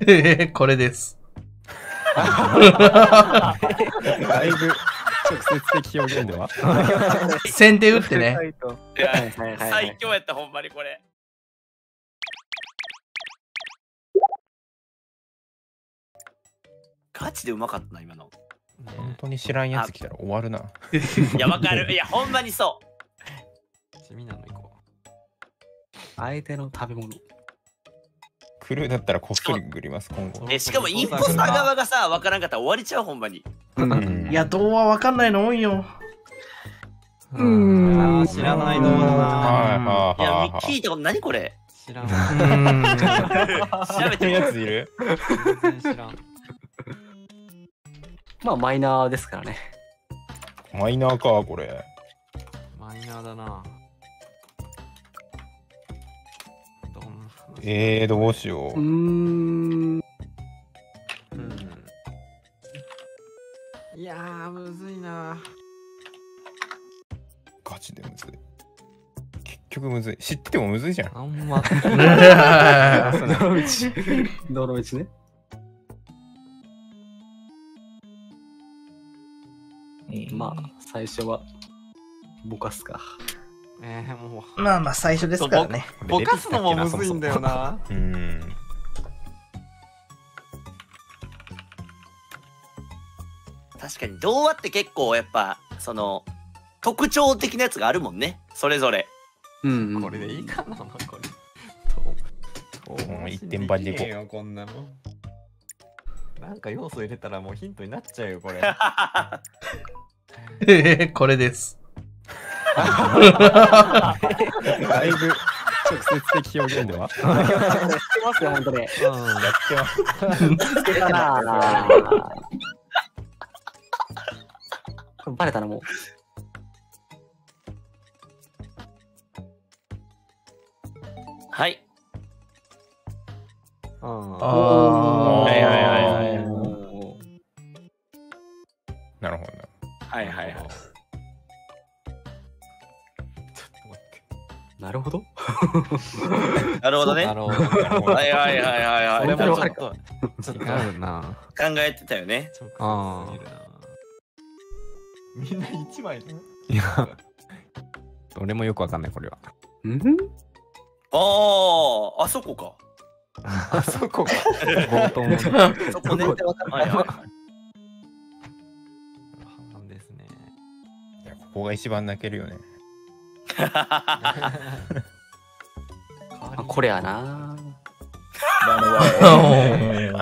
これです。だいぶ直接的表現では？先手打ってね。いやはいはい最強やったほんまにこれガチでうまかったな今の本当に知らんやつ来たら終わるな。いやわかるいやほんまにそ地味なの行こ相手の食べ物。クルーだったらこっそりグります、今後う。えしかもインポスター側がさわからんかったら終わりちゃうほんまにうんいや、童話わかんないの多いよ。う。うんあー知らない動画だな。はいいやはいはい聞いたこと何これ？知ら。調べてはい。やついる全然知らん。まあ、マイナーですからね。マイナーか、これ。マイナーだなえー、どうしようーう。ん。うん。いやー、むずいな。ガチでむずい。結局むずい。知っててもむずいじゃん。あんま。どの道。どの道ね。まあ、最初は、ぼかすか。えー、もまあまあ、最初ですからね。う。ぼかすのもむずいんだよな。うん。確かに童話って結構やっぱその特徴的なやつがあるもんねそれぞれうん、うん。これでいいかな、これ。とともう一点張りでいここんなの。なんか要素入れたらもうヒントになっちゃうよ、これ。これです。だいぶ直接的表現では。知ってますよ、本当に。やってます。つけたなバレたな、もう。はいうん。あーはいはいはいなるほど。なるほどねなるほど。はいはいはいはいはいそれもちょっと、ちょっとあるな。考えてたよねあーみんな一枚いや、俺もよくわかんない、これは。ん？あああそこかあそこか。冒頭の。そこねはいはいはいですね。いやここが一番泣けるよね。あこれやな。ラン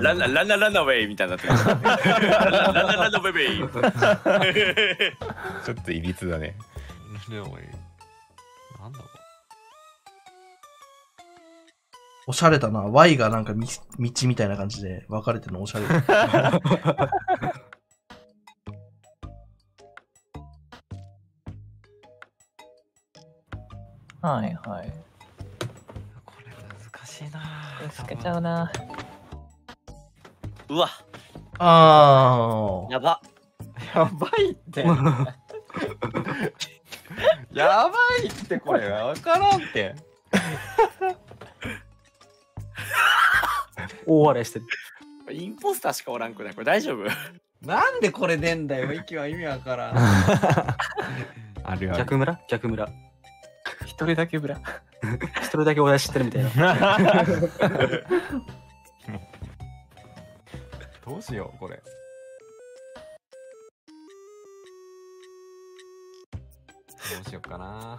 ナランナランナランナウェイみたいになってるランナランナランナウェイウェイちょっといびつだね。でもなんだろおしゃれだな。Y がなんかみ道みたいな感じで分かれてるのおしゃれ。はいはい。う。これ難しいな。つけちゃうな。うわあやばやばいって。やばいってこれわからんって。大笑いしてる。インポスターしかおらんくない？これ大丈夫？なんでこれ出んだよ。息は意味わからん。あるある。逆村？逆村。一人だけブラ。一人だけ親知ってるみたいな。どうしようこれ。どうしようかな。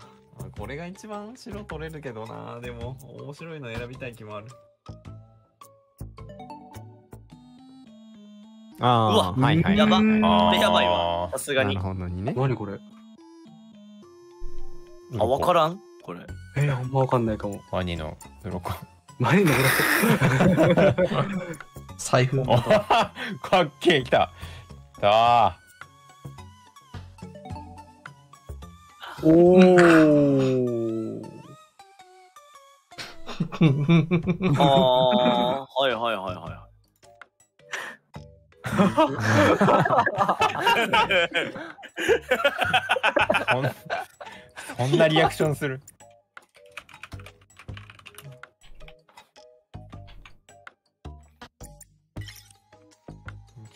これが一番白取れるけどな。でも面白いの選びたい気もある。あうわはいはい。やばこれやばいわさすがなにるほどにね。何これ？あ分からん？これえー、あんまわかんないかも。ワニの鱗。何のこ 財布。おかっけえ、来た。来たれおー。ああはいはいはいはい そんそんなリアクションする？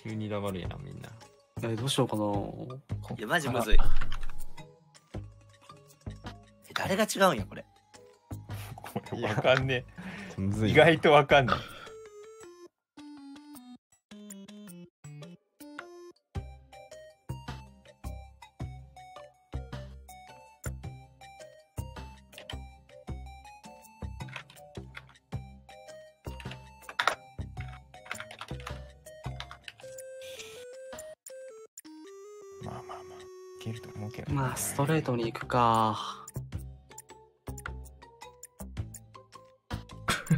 急に黙るやん、みんな。えどうしようかな。いやマジむずい。え誰が違うんやこれ。これわかんねえ。意外とわかんないけると思うけどまあストレートに行くか。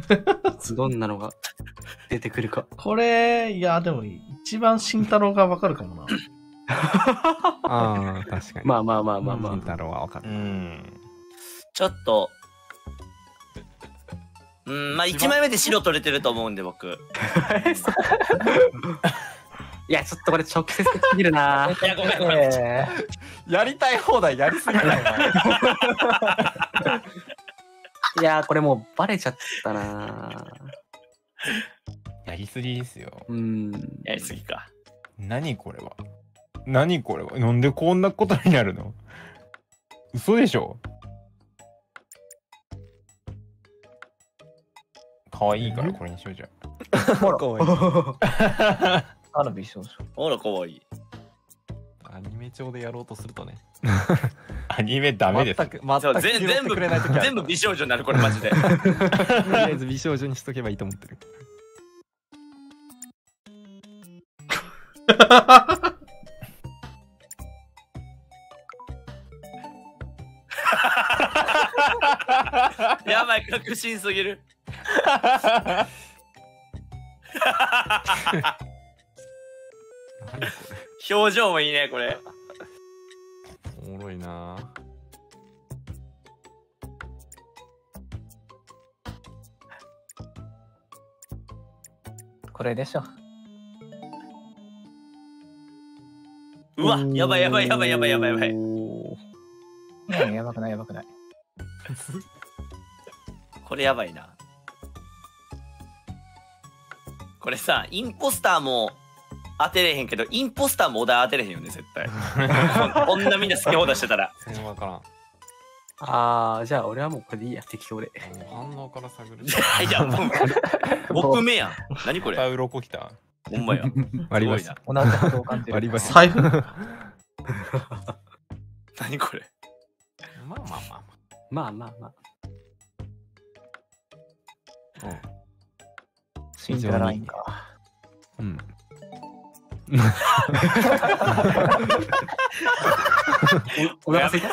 どんなのが出てくるか。これ、いや、でも、一番慎太郎がわかるかもな。ああ確かに。まあまあまあまあまあ、慎太郎はわかうるん。ちょっと。うんまあ1枚目で白取れてると思うんで僕 いやちょっとこれ直接的すぎるな。いやごめんごめん。えやりたい放題やりすぎないいやこれもうバレちゃったな。やりすぎですよ。うん。やりすぎか。何これは？何これは？なんでこんなことになるの？嘘でしょ？可愛いからこれにしようじゃー、ほら、かわいいある美少女。ほらかわいいアニメ調でやろうとするとね。アニメダメです全く、全く拾って全全部くれない時ある全部美少女になるこれマジで とりあえず美少女にしとけばいいと思ってる。やばい確信すぎる 表情もいいねこれ。れおもろいな。これでしょ。うわやばいやばいやばいやばいやばいやばい。うん、やばくないやばくない。これやばいな。これさインポスターも当てれへんけどインポスターもお題当てれへんよね絶対。こんなみんな好き放題してたら。全然わからん。あーじゃあ俺はもうこれでいいや適当で。反応から探る。いやもう僕目やん。何これ？あ鱗きた。ほんまや。割り箸同じことを感じる。割り箸財布何これ？まあまあまあまあ。まあまあまあ。シンデレラインか。うんお腹すいた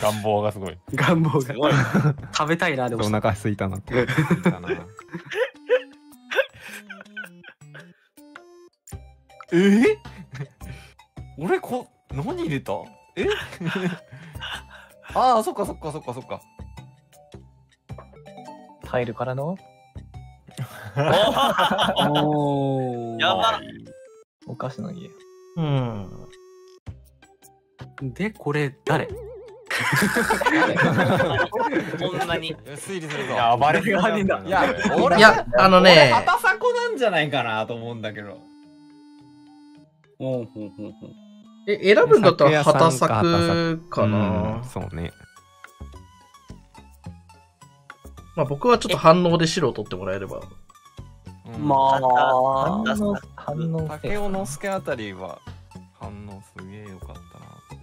願望がすごい。願望が。すごい食べたいなでも。お腹空いたな。って。え？ー、俺こ、何入れた？え？ああ、そっかそっかそっかそっか。タイルからの？おー。やば。お菓子の家。うん。でこれ誰？ほんまに。推理するぞ。いや暴れすぎ誰がなんいや、俺いや、あのね、旗さこなんじゃないかなと思うんだけど。おうほうほうほう。え、選ぶんだったら作屋旗さんか作かうなんそうね。まあ僕はちょっと反応で白を取ってもらえれば。うん。まあ。反応、反応竹雄之助あたりは反応すげえよかったなっていう。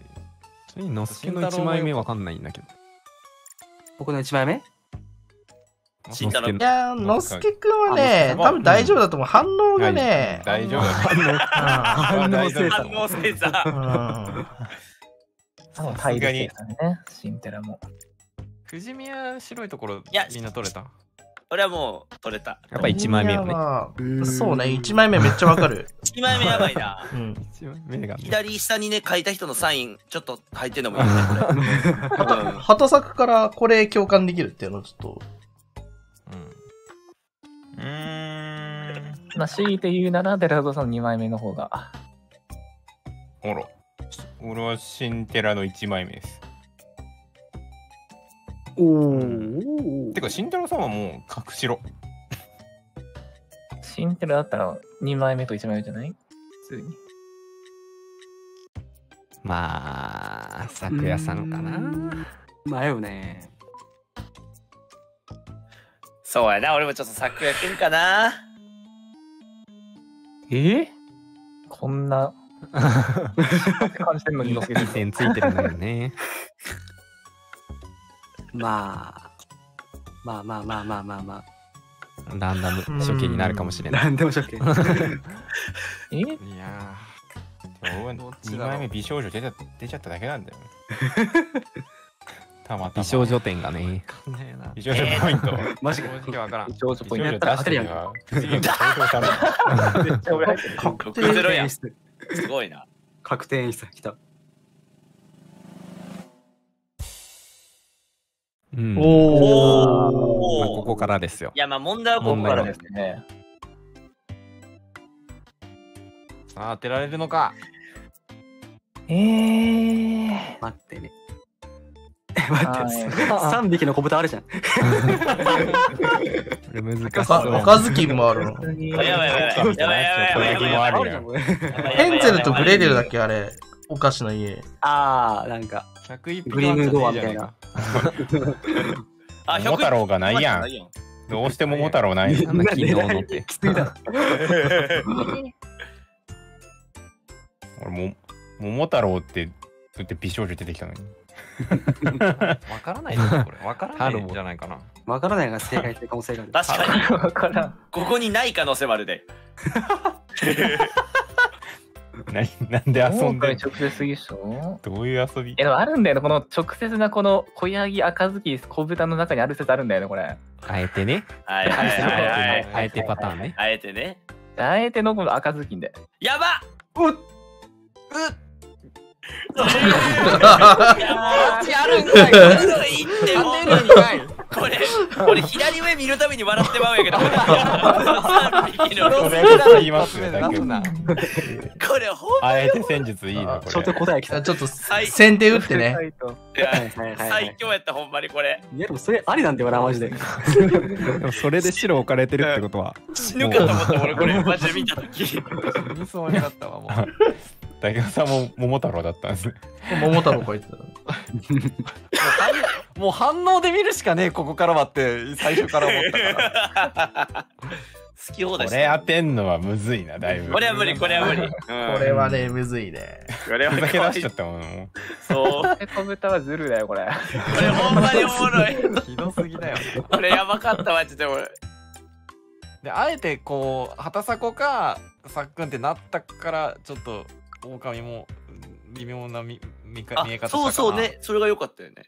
ちなみにのすけの1枚目わかんないんだけど。僕の1枚目？慎太郎いやー、のすけくんはね、多分大丈夫だと思う。反応がね、大丈夫。反応。精査反応精査うん。あのタイル精査ね。シンテラも。富士宮白いところや。みんな取れた？俺はもう取れた。やっぱ1枚目よね。はそうね、1枚目めっちゃわかる。1枚目やばいな。うん。1枚目がね。左下にね書いた人のサインちょっと入ってんのもいいね これ。うん旗作からこれ共感できるっていうのをちょっと。うん。うーんまあ、強いて言うなら、デラドさんの2枚目の方が。ほら俺はシンテラの1枚目ですおおてか慎太郎さんはもう隠しろシンテラだったら2枚目と1枚目じゃない？普通に。まあ、昨夜さんかな。迷うね。そうやな、俺もちょっと昨夜くんかな。え？こんな 感じてんのについてるのよね。まあ。まあまあまあまあまあまランダム処刑になるかもしれあ。ない。なんでもしょっけ。え？いや俺どっち2だろう枚目美少女出ちゃ出ちゃっただけなんだよ。たまたま。美少女点がね。美少女ポイント。マジか。正直わからん。少女美ポイン少女出してるわ。次に投票したの。ト。めっちゃ俺入ってる。確ゼロやん。演出。すごいな。確定演出来た。うん。おー。まあここからですよい。や、まあ問題はここ問題はからで。ですすね。さあ、当てられるのか？えー。待ってね。待って、はい3 匹の子豚あるじゃん。これ難しかそう。赤ずきんもあるの？やばいやばいやばいやばいやばいやばいやばいやばいあるやんこれヘンゼルとグレーデルだっけあれ。お菓子の家。あー、なんか、101グリームドアみたいな。あ、桃太郎がないやん。どうして桃太郎ないなんだ昨日のって。きついだ 俺も桃太郎って言って美少女出てきたのに。わからないですよこれ。わからないんじゃないかな。わからないが正解って可能性がある。確かに、わからん。ここにない可能性もあるで。何なんで遊んでんの？直接すぎっしょどういう遊び？え、でもあるんだよね。この直接なこの小ヤギ赤ずき小豚の中にある説あるんだよね、これ。あえてね。はいはいはいはい。あえてパターンね。あえてね。あえてのこの赤ずきんで。やばうっい やもうあるんかい。いってもこれ、これ左上見るたびに笑ってまうんやけど。これほんあえて戦術いいな、ちょっ。と答え来た。ちょっとはい先手打ってね。はいといやはいはいはい最強やったほんまにこれ。いやでもそれありなんだよな、マジで。それで白置かれてるってことは。死ぬかと思った俺これマジで見たとき。死にそうになったわ、もう。だけどさんも桃太郎だったんです。桃太郎書いてた。もう反応で見るしかねえ、ここからはって最初から思ったから。好き放こ題してれ当てんのはむずいな、だいぶ。これは無理これは無理。こ これはね、むずいね。これはふざけ出しちゃこったもん。もそう。で小豚はズルだよ、これ。これほんまにおもろい。ひどすぎだよ。これやばかったマジで俺。で、あえてこう、畑迫か、さっくんってなったから、ちょっと、狼も微妙な見見か見え方したかなあそうそう。ね。それが良かったよね。